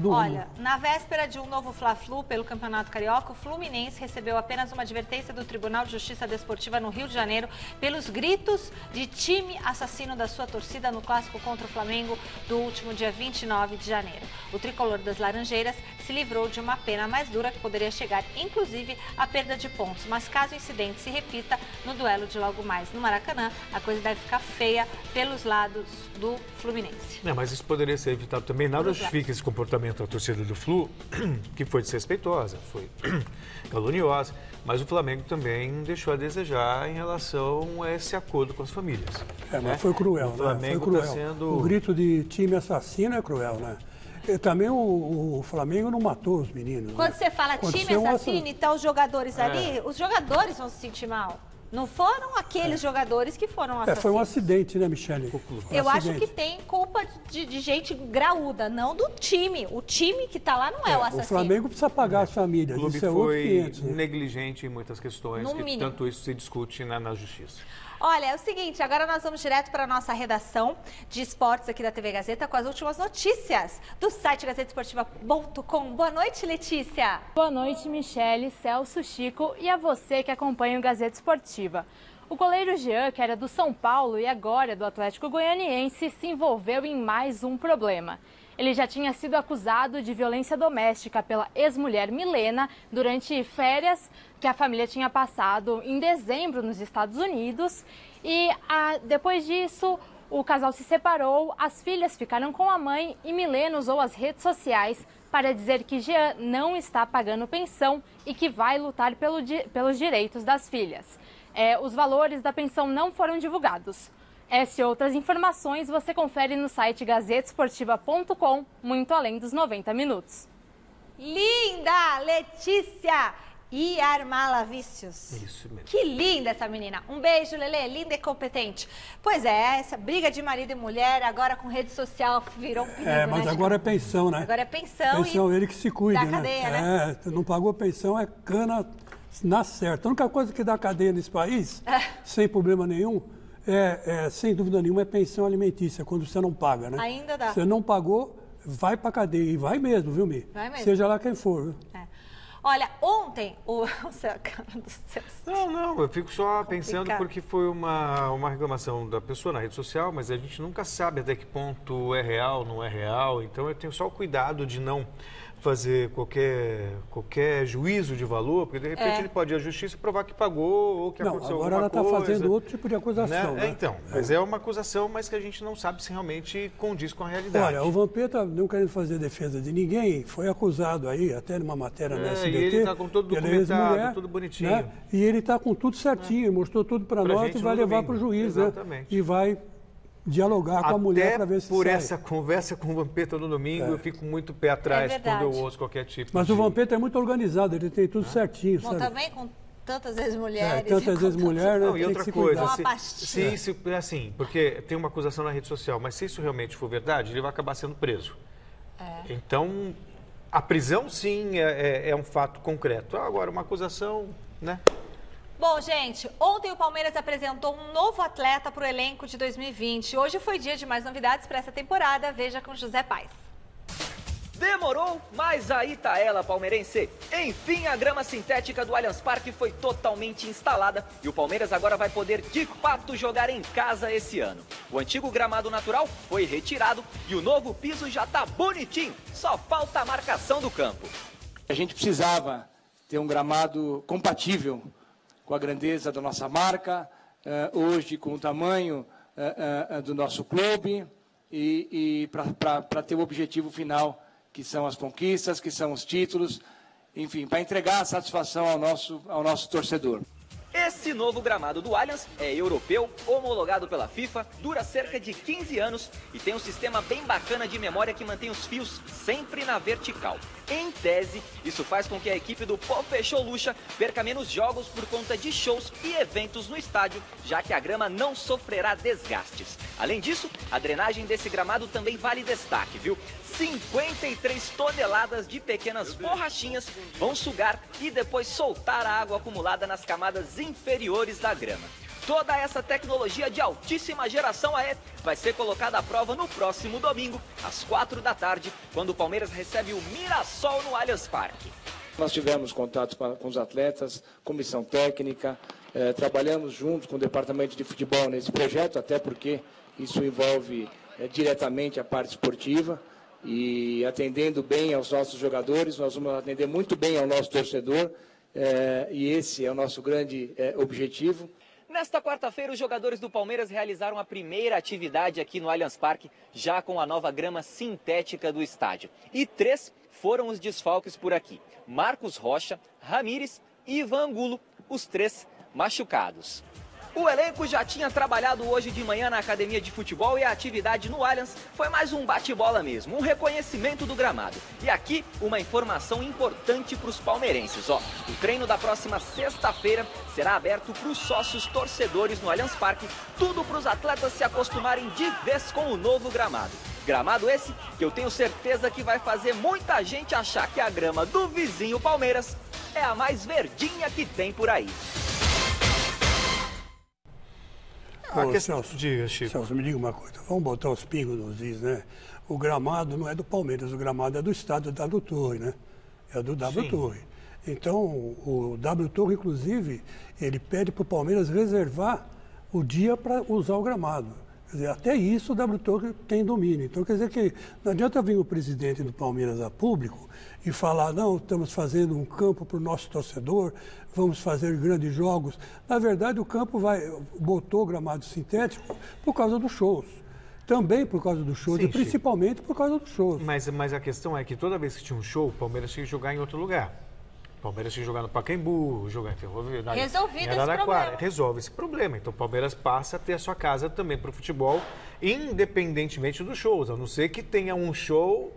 Olha, na véspera de um novo Fla-Flu pelo Campeonato Carioca, o Fluminense recebeu apenas uma advertência do Tribunal de Justiça Desportiva no Rio de Janeiro pelos gritos de time assassino da sua torcida no clássico contra o Flamengo do último dia 29 de janeiro. O tricolor das Laranjeiras se livrou de uma pena mais dura que poderia chegar, inclusive, à perda de pontos. Mas caso o incidente se repita no duelo de logo mais no Maracanã, a coisa deve ficar feia pelos lados do Fluminense. É, mas isso poderia ser evitado também. Nada lá. justifica esse comportamento da torcida do Flu, que foi desrespeitosa, foi caluniosa, mas o Flamengo também deixou a desejar em relação a esse acordo com as famílias. É, mas né? foi cruel, O né? Flamengo Foi cruel. está sendo... O grito de time assassino é cruel, né? E também o, o Flamengo não matou os meninos. né? Quando você fala time Aconteceu assassino assa- e tá os jogadores É. ali, os jogadores vão se sentir mal. Não foram aqueles jogadores que foram É, assassinos. foi um acidente, né, Michele? Um Eu acho acidente. que tem culpa de, de gente graúda, não do time. O time que tá lá não é, É, o o assassino. Flamengo precisa pagar as O famílias. clube Isso é foi 500, né? negligente em muitas questões, No que mínimo. tanto isso se discute na, na justiça. Olha, é o seguinte, agora nós vamos direto para a nossa redação de esportes aqui da TV Gazeta com as últimas notícias do site gazetesportiva.com. Boa noite, Letícia. Boa noite, Michele, Celso, Chico e a você que acompanha o Gazeta Esportiva. O goleiro Jean, que era do São Paulo e agora do Atlético Goianiense, se envolveu em mais um problema. Ele já tinha sido acusado de violência doméstica pela ex-mulher Milena durante férias que a família tinha passado em dezembro nos Estados Unidos. E ah, depois disso, o casal se separou, as filhas ficaram com a mãe e Milena usou as redes sociais para dizer que Jean não está pagando pensão e que vai lutar pelo pelos direitos das filhas. É, os valores da pensão não foram divulgados. Essa e outras informações você confere no site gazetesportiva.com, muito além dos 90 minutos. Linda, Letícia e Armala Vícios. Isso mesmo. Que linda essa menina. Um beijo, Lele, linda e competente. Pois é, essa briga de marido e mulher agora com rede social virou um perigo, É, mas né, agora é pensão, né? Agora é pensão, Pensão, e ele que se cuide, da né? cadeia, né? É, não pagou pensão, é cana na certa. A única coisa que dá cadeia nesse país, sem problema nenhum, é, é, sem dúvida nenhuma, é pensão alimentícia, quando você não paga, né? Ainda dá. Você não pagou, vai pra cadeia. E vai mesmo, viu, Mi? Vai mesmo. Seja lá quem for, viu? É. Olha, ontem o. Não, não, eu fico só pensando Complicado. porque foi uma, uma reclamação da pessoa na rede social, mas a gente nunca sabe até que ponto é real, não é real. Então eu tenho só o cuidado de não fazer qualquer, qualquer juízo de valor, porque de repente É. ele pode ir à justiça e provar que pagou ou que Não, aconteceu agora alguma ela está coisa. fazendo outro tipo de acusação, né? né? É, então, mas é uma acusação, mas que a gente não sabe se realmente condiz com a realidade. Olha, o Vampeta, não querendo fazer defesa de ninguém, foi acusado aí, até numa matéria É, e SBT. ele tá com tudo pela documentado, ex-mulher, tudo bonitinho. né? E ele está com tudo certinho, mostrou tudo para Pra nós gente e vai levar para o juiz, Exatamente. né? E vai dialogar com a mulher Até para ver se por sai. essa conversa com o Vampeta no domingo, eu fico muito pé atrás É quando eu ouço qualquer tipo Mas de... o Vampeta é muito organizado, ele tem tudo certinho, Bom, sabe? também com tantas vezes É, mulheres. tantas vezes mulher, né? Não, e outra coisa, se, se isso é assim, porque tem uma acusação na rede social, mas se isso realmente for verdade, ele vai acabar sendo preso. É. Então, a prisão sim é, é- é um fato concreto. Agora, uma acusação, né? Bom, gente, ontem o Palmeiras apresentou um novo atleta para o elenco de 2020. Hoje foi dia de mais novidades para essa temporada. Veja com José Paes. Demorou, mas aí tá ela, palmeirense. Enfim, a grama sintética do Allianz Parque foi totalmente instalada e o Palmeiras agora vai poder de fato jogar em casa esse ano. O antigo gramado natural foi retirado e o novo piso já tá bonitinho, só falta a marcação do campo. A gente precisava ter um gramado compatível com a grandeza da nossa marca, uh, hoje com o tamanho uh, uh, do nosso clube e, e para ter o objetivo final que são as conquistas, que são os títulos, enfim, para entregar a satisfação ao nosso, ao nosso torcedor. Esse novo gramado do Allianz é europeu, homologado pela FIFA, dura cerca de 15 anos e tem um sistema bem bacana de memória que mantém os fios sempre na vertical. Em tese, isso faz com que a equipe do Pô Fechou Lucha perca menos jogos por conta de shows e eventos no estádio, já que a grama não sofrerá desgastes. Além disso, a drenagem desse gramado também vale destaque, viu? 53 toneladas de pequenas borrachinhas vão sugar e depois soltar a água acumulada nas camadas inferiores da grama. Toda essa tecnologia de altíssima geração AE vai ser colocada à prova no próximo domingo, às 4 da tarde, quando o Palmeiras recebe o Mirassol no Allianz Parque. Nós tivemos contato com os atletas, comissão técnica, eh, trabalhamos junto com o departamento de futebol nesse projeto, até porque isso envolve eh, diretamente a parte esportiva e atendendo bem aos nossos jogadores, nós vamos atender muito bem ao nosso torcedor é, e esse é o nosso grande é, objetivo. Nesta quarta-feira, os jogadores do Palmeiras realizaram a primeira atividade aqui no Allianz Parque, já com a nova grama sintética do estádio. E três foram os desfalques por aqui: Marcos Rocha, Ramires e Ivan Angulo, os três machucados. O elenco já tinha trabalhado hoje de manhã na academia de futebol e a atividade no Allianz foi mais um bate-bola mesmo, um reconhecimento do gramado. E aqui uma informação importante para os palmeirenses, ó. O treino da próxima sexta-feira será aberto para os sócios torcedores no Allianz Parque, tudo para os atletas se acostumarem de vez com o novo gramado. Gramado esse que eu tenho certeza que vai fazer muita gente achar que a grama do vizinho Palmeiras é a mais verdinha que tem por aí. Ô, questão... Celso, diga, Chico. Celso, me diga uma coisa. Vamos botar os pingos nos is, né? O gramado não é do Palmeiras, o gramado é do estado da W Torre, né? É do W Sim. Torre. Então, o W Torre, inclusive, ele pede para o Palmeiras reservar o dia para usar o gramado. Quer dizer, até isso o W Torre tem domínio. Então, quer dizer que não adianta vir o presidente do Palmeiras a público e falar, não, estamos fazendo um campo para o nosso torcedor, vamos fazer grandes jogos. Na verdade, o campo vai, botou gramado sintético por causa dos shows. Também por causa dos shows Sim, e principalmente por causa dos shows. Mas, mas a questão é que toda vez que tinha um show, o Palmeiras tinha que jogar em outro lugar. Palmeiras tinha que jogar no Pacaembu, jogar em Ferroviária. Resolvido esse problema. Resolve esse problema. Então o Palmeiras passa a ter a sua casa também para o futebol, independentemente dos shows. A não ser que tenha um show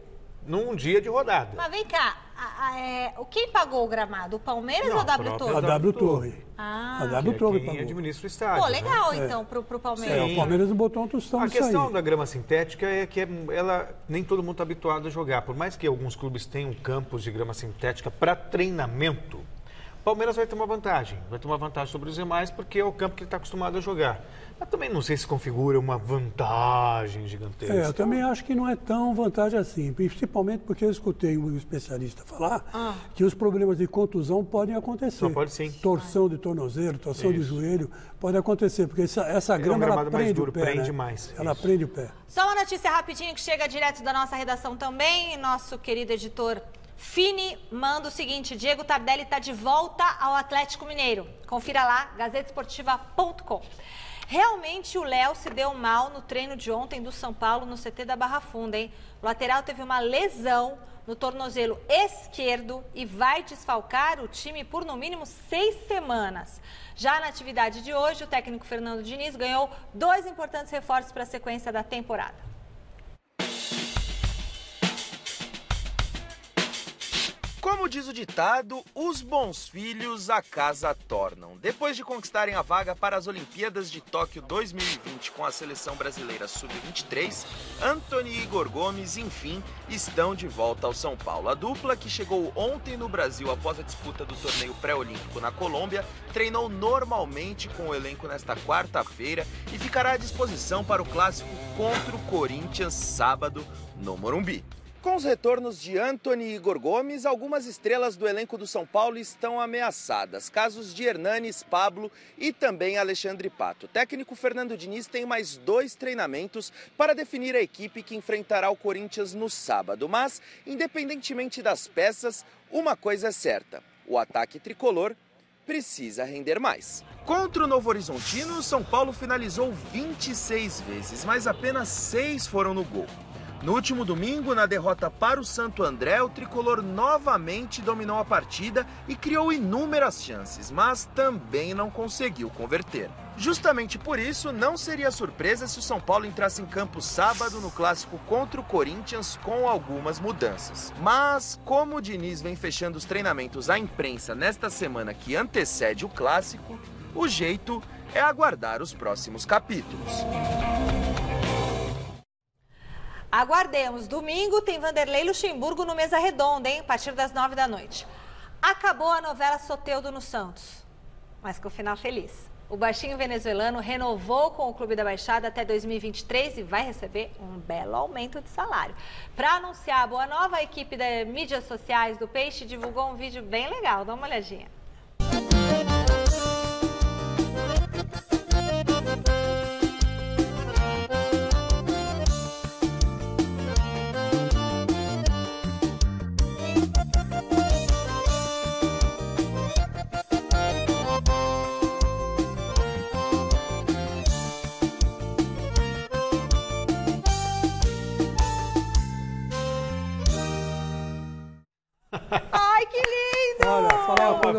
num dia de rodada. Mas vem cá, a, a, é, quem pagou o gramado? O Palmeiras não, ou a W Torre? A W Torre. Ah. A W Torre pagou. administra o estádio. Pô, legal né? então pro, pro Palmeiras. É, o Palmeiras botou um tostão A questão aí. da grama sintética é que é, ela nem todo mundo está habituado a jogar. Por mais que alguns clubes tenham campos de grama sintética para treinamento, Palmeiras vai ter uma vantagem. Vai ter uma vantagem sobre os demais porque é o campo que ele está acostumado a jogar. Mas também não sei se configura uma vantagem gigantesca. É, eu também acho que não é tão vantagem assim, principalmente porque eu escutei um especialista falar ah. que os problemas de contusão podem acontecer. Não, pode sim. Torção de tornozelo, torção Isso. de joelho, pode acontecer, porque essa, essa é grama um ela prende duro, o pé. Prende né? mais. Ela Isso. prende o pé. Só uma notícia rapidinho que chega direto da nossa redação também, nosso querido editor Fini manda o seguinte: Diego Tardelli está de volta ao Atlético Mineiro. Confira lá, gazetesportiva.com. Realmente o Léo se deu mal no treino de ontem do São Paulo no CT da Barra Funda, hein? O lateral teve uma lesão no tornozelo esquerdo e vai desfalcar o time por no mínimo seis semanas. Já na atividade de hoje, o técnico Fernando Diniz ganhou dois importantes reforços para a sequência da temporada. Como diz o ditado, os bons filhos a casa tornam. Depois de conquistarem a vaga para as Olimpíadas de Tóquio 2020 com a seleção brasileira sub-23, Anthony e Igor Gomes, enfim, estão de volta ao São Paulo. A dupla, que chegou ontem no Brasil após a disputa do torneio pré-olímpico na Colômbia, treinou normalmente com o elenco nesta quarta-feira e ficará à disposição para o clássico contra o Corinthians sábado no Morumbi. Com os retornos de Anthony e Igor Gomes, algumas estrelas do elenco do São Paulo estão ameaçadas. Casos de Hernanes, Pablo e também Alexandre Pato. O técnico Fernando Diniz tem mais dois treinamentos para definir a equipe que enfrentará o Corinthians no sábado. Mas, independentemente das peças, uma coisa é certa: o ataque tricolor precisa render mais. Contra o Novo Horizontino, o São Paulo finalizou 26 vezes, mas apenas seis foram no gol. No último domingo, na derrota para o Santo André, o tricolor novamente dominou a partida e criou inúmeras chances, mas também não conseguiu converter. Justamente por isso, não seria surpresa se o São Paulo entrasse em campo sábado no clássico contra o Corinthians com algumas mudanças. Mas, como o Diniz vem fechando os treinamentos à imprensa nesta semana que antecede o clássico, o jeito é aguardar os próximos capítulos. Aguardemos. Domingo tem Vanderlei Luxemburgo no Mesa Redonda, hein? A partir das nove da noite. Acabou a novela Soteudo no Santos, mas com final feliz. O baixinho venezuelano renovou com o Clube da Baixada até 2023 e vai receber um belo aumento de salário. Para anunciar a boa nova, a equipe das mídias sociais do Peixe divulgou um vídeo bem legal. Dá uma olhadinha.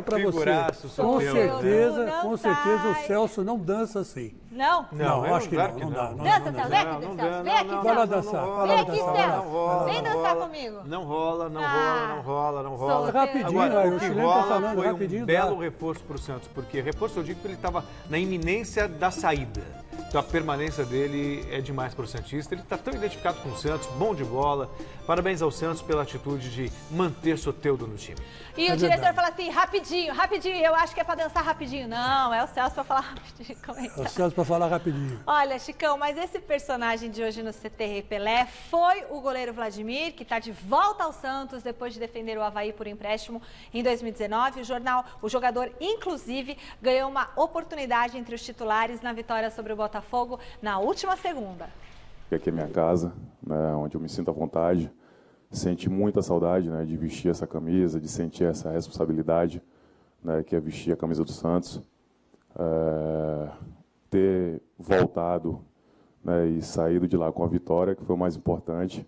Pra figuraço, você. Com certeza, Não com sai. certeza o Celso não dança assim. Não? Não, eu acho que não, que não não. dá, não Dança, Celso. não Vem aqui, não Celso. Vem não, aqui, não, Vai lá Celso. dançar, Vem aqui, dançar. Celso. Não rola, Vem não dançar rola. comigo. Não rola, não rola, não rola, não rola. Rapidinho, o chileno tá rola falando foi rapidinho, um belo reforço para o Santos, porque reforço eu digo que ele estava na iminência da saída. Então a permanência dele é demais para o Santista. Ele está tão identificado com o Santos, bom de bola. Parabéns ao Santos pela atitude de manter Soteudo no time. E É o diretor verdade. fala assim, rapidinho, rapidinho. Eu acho que é pra dançar rapidinho. Não, é o Celso pra falar rapidinho. É que O tá? Celso para falar rapidinho. Olha, Chicão, mas esse personagem de hoje no CT Pelé foi o goleiro Vladimir, que está de volta ao Santos depois de defender o Havaí por empréstimo em 2019. O jornal, o jogador, inclusive, ganhou uma oportunidade entre os titulares na vitória sobre o Botafogo na última segunda. aqui é minha casa, né, onde eu me sinto à vontade. Senti muita saudade né, de vestir essa camisa, de sentir essa responsabilidade, né, que é vestir a camisa do Santos. É, ter voltado né, e saído de lá com a vitória, que foi o mais importante.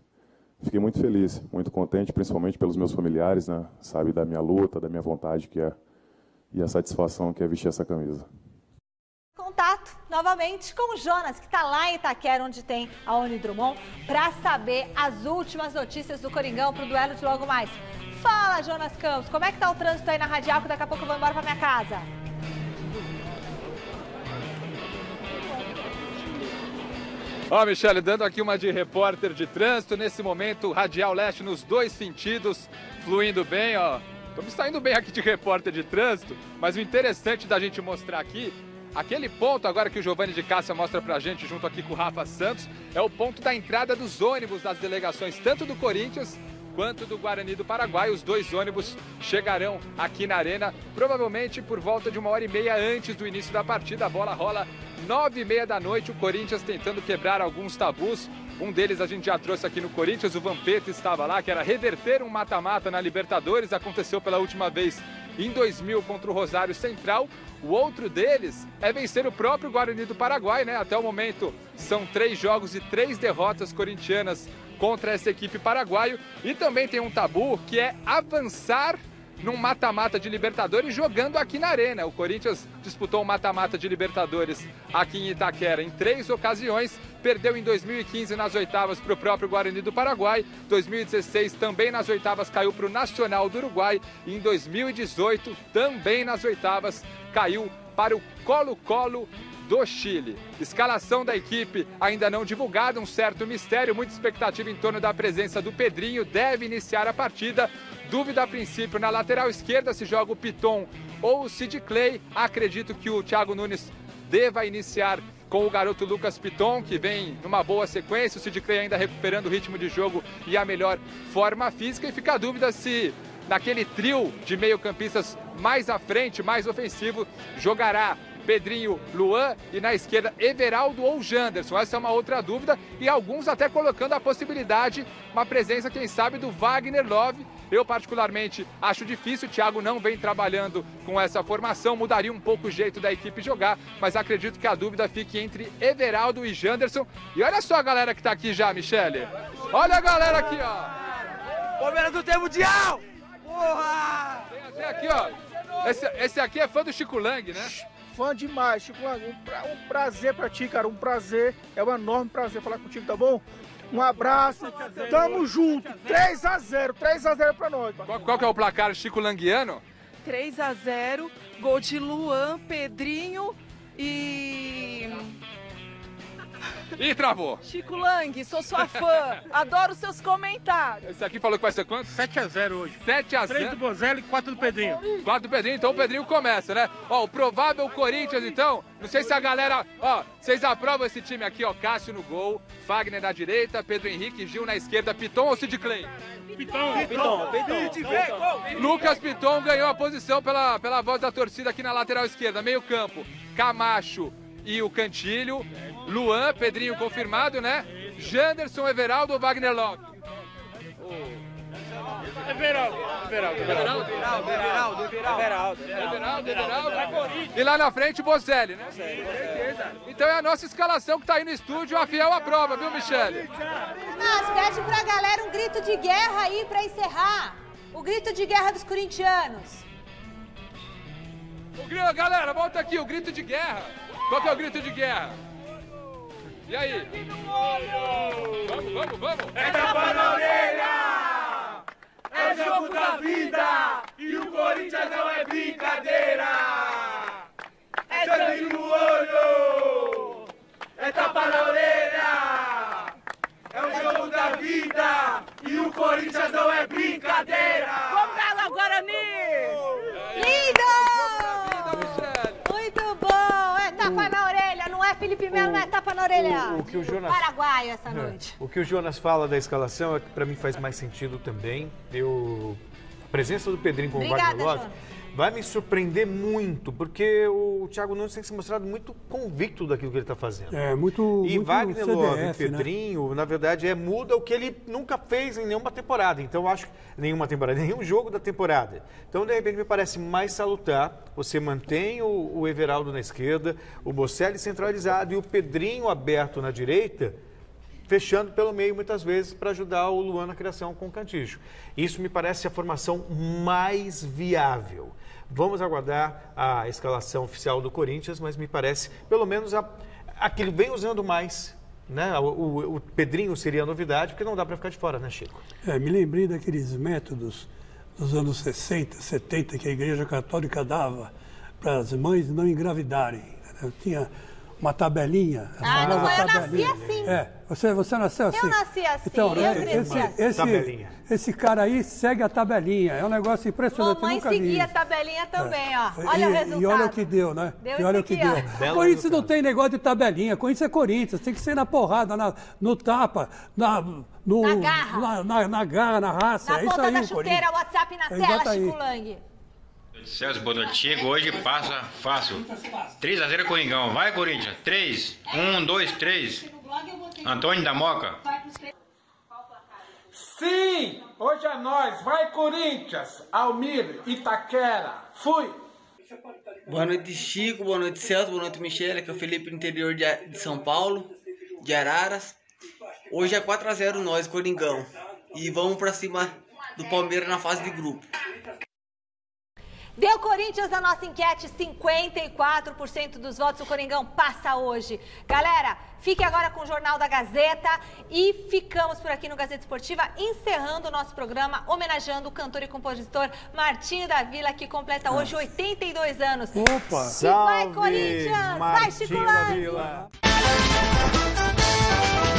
Fiquei muito feliz, muito contente, principalmente pelos meus familiares, né, sabe, da minha luta, da minha vontade que é, e a satisfação que é vestir essa camisa. Novamente com o Jonas, que está lá em Itaquera, onde tem a Unidrumon, para saber as últimas notícias do Coringão para o duelo de logo mais. Fala, Jonas Campos, como é que tá o trânsito aí na Radial, que daqui a pouco eu vou embora para minha casa? Ó, Michele, dando aqui uma de repórter de trânsito, nesse momento, radial leste nos dois sentidos, fluindo bem, ó. Estamos saindo bem aqui de repórter de trânsito, mas o interessante da gente mostrar aqui, aquele ponto agora que o Giovanni de Cássia mostra pra gente, junto aqui com o Rafa Santos, é o ponto da entrada dos ônibus das delegações, tanto do Corinthians quanto do Guarani do Paraguai. Os dois ônibus chegarão aqui na arena, provavelmente por volta de uma hora e meia antes do início da partida. A bola rola nove e meia da noite, o Corinthians tentando quebrar alguns tabus. Um deles a gente já trouxe aqui no Corinthians, o Vampeta estava lá, que era reverter um mata-mata na Libertadores, aconteceu pela última vez em 2000 contra o Rosário Central. O outro deles é vencer o próprio Guarani do Paraguai, né? Até o momento são três jogos e três derrotas corintianas contra essa equipe paraguaio. E também tem um tabu que é avançar num mata-mata de Libertadores jogando aqui na Arena. O Corinthians disputou um mata-mata de Libertadores aqui em Itaquera em três ocasiões. Perdeu em 2015 nas oitavas para o próprio Guarani do Paraguai. 2016 também nas oitavas caiu para o Nacional do Uruguai. E em 2018 também nas oitavas caiu para o Colo-Colo do Chile. Escalação da equipe ainda não divulgada, um certo mistério, muita expectativa em torno da presença do Pedrinho, deve iniciar a partida. Dúvida a princípio na lateral esquerda se joga o Piton ou o Sid Clay. Acredito que o Thiago Nunes deva iniciar com o garoto Lucas Piton, que vem numa boa sequência, o Sid Clay ainda recuperando o ritmo de jogo e a melhor forma física. E fica a dúvida se naquele trio de meio-campistas mais à frente, mais ofensivo, jogará Pedrinho, Luan e na esquerda Everaldo ou Janderson. Essa é uma outra dúvida e alguns até colocando a possibilidade, uma presença, quem sabe, do Wagner Love. Eu, particularmente, acho difícil. O Thiago não vem trabalhando com essa formação, mudaria um pouco o jeito da equipe jogar, mas acredito que a dúvida fique entre Everaldo e Janderson. E olha só a galera que tá aqui já, Michele. Olha a galera aqui, ó. Palmeiras do tempo mundial! Porra! Tem aqui, ó. Esse, esse aqui é fã do Chico Lang, né? Fã demais, Chico Lang. Um, pra, um prazer pra ti, cara. Um prazer. É um enorme prazer falar contigo, tá bom? Um abraço. Tamo junto. 3x0. 3x0 pra nós. Qual, qual que é o placar Chico Languiano? 3x0. Gol de Luan, Pedrinho e. Ih, travou. Chico Lang, sou sua fã. Adoro seus comentários. Esse aqui falou que vai ser quanto? 7x0 hoje. 7x0. 3 do Bozelli e 4 do Pedrinho. 4 do Pedrinho, então o Pedrinho começa, né? Ó, o provável Corinthians, então. Não sei se a galera. Ó, vocês aprovam esse time aqui, ó. Cássio no gol, Fagner na direita, Pedro Henrique, Gil na esquerda, Piton ou Sid Clay? Piton, Piton, Piton. Lucas Piton ganhou a posição pela, pela voz da torcida aqui na lateral esquerda, meio campo. Camacho e o Cantilho. Luan, Pedrinho confirmado, né? Janderson, Everaldo ou Wagner Love? Everaldo. Everaldo. Everaldo, Everaldo, Everaldo. Everaldo, Everaldo. E lá na frente, Bozelli, né? Então é a nossa escalação que tá aí no estúdio, a Fiel aprova, viu, Michele? Mas pede pra galera um grito de guerra aí pra encerrar. O grito de guerra dos corintianos. O grito, galera, volta aqui, o grito de guerra. Qual que é o grito de guerra? E aí? Vamos, vamos, vamos. É tapa na orelha! É jogo da vida! E o Corinthians não é brincadeira! É sangue no olho! É tapa na orelha! É o jogo da vida! E o Corinthians não é brincadeira! Vamos Galo Guarani! Lindo! Muito bom! É tapa na orelha, não é Felipe Melo, não é tapa na orelha. o que o Jonas- Paraguai essa noite. O que o Jonas fala da escalação é que para mim faz mais sentido também. Eu a presença do Pedrinho com o Obrigada, Wagner Love. Vai me surpreender muito, porque o Thiago Nunes tem se mostrado muito convicto daquilo que ele está fazendo. É, muito. E muito Wagner CDF, Love né? Pedrinho, na verdade, é muda o que ele nunca fez em nenhuma temporada. Então, acho que nenhuma temporada, nenhum jogo da temporada. Então, de repente, me parece mais salutar. Você mantém o, o Everaldo na esquerda, o Bocelli centralizado e o Pedrinho aberto na direita, fechando pelo meio muitas vezes para ajudar o Luan na criação com o Cantijo. Isso me parece a formação mais viável. Vamos aguardar a escalação oficial do Corinthians, mas me parece, pelo menos, a, a que ele vem usando mais. Né? O, o- o Pedrinho seria a novidade, porque não dá para ficar de fora, né, Chico? É, me lembrei daqueles métodos dos anos 60, 70 que a Igreja Católica dava para as mães não engravidarem. entendeu? Tinha uma tabelinha. a Ah, não, famosa eu nasci assim. É, você, você nasceu assim? nasci assim, Então, eu cresci esse, assim. esse, Tabelinha. esse cara aí segue a tabelinha. É um negócio impressionante. eu Mamãe nunca vi seguia a isso. tabelinha também, ó. É. Olha e, o resultado. E olha o que deu, né? Deu e olha o isso que aqui, ó. deu. Corinthians não tem negócio de tabelinha. Corinthians é Corinthians. Tem que ser na porrada, na- no tapa, na, no, Na garra. Na, na- na garra, na raça. Na é isso ponta aí, da o Corinthians. chuteira, WhatsApp na É tela. Celso, boa noite. Chega hoje, passa fácil. 3x0 Coringão. Vai, Corinthians. 3. 1, 2, 3. Antônio da Moca. Sim, hoje é nós. Vai Corinthians, Almir, Itaquera. Fui. Boa noite, Chico. Boa noite, Celso. Boa noite, Michele. Aqui é o Felipe, interior de, de São Paulo, de Araras. Hoje é 4x0 nós, Coringão. E vamos pra cima do Palmeiras na fase de grupo. Deu Corinthians a nossa enquete, 54% dos votos. O Coringão passa hoje. Galera, fique agora com o Jornal da Gazeta e ficamos por aqui no Gazeta Esportiva, encerrando o nosso programa, homenageando o cantor e compositor Martinho da Vila, que completa hoje 82 anos. Opa! E vai, Salve, Corinthians! Vai, Chico Martinho da! Vila!